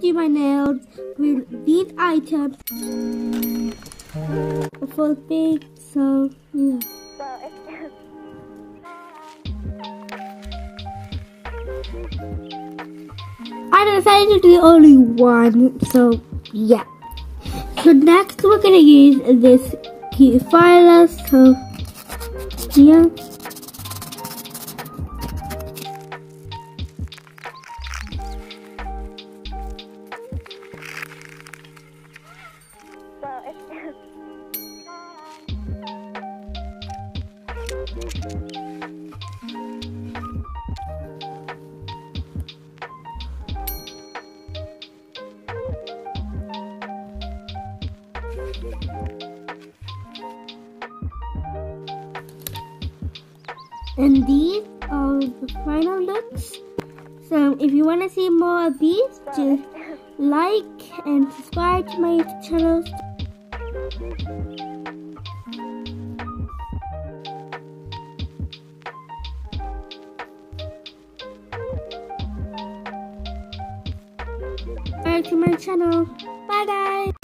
do my nails with these items for big, so yeah. I decided to do only one, so yeah. So next we're gonna use this cute filer, so yeah. And these are the final looks. So if you want to see more of these, just like and subscribe to my channel. To my channel. Bye guys!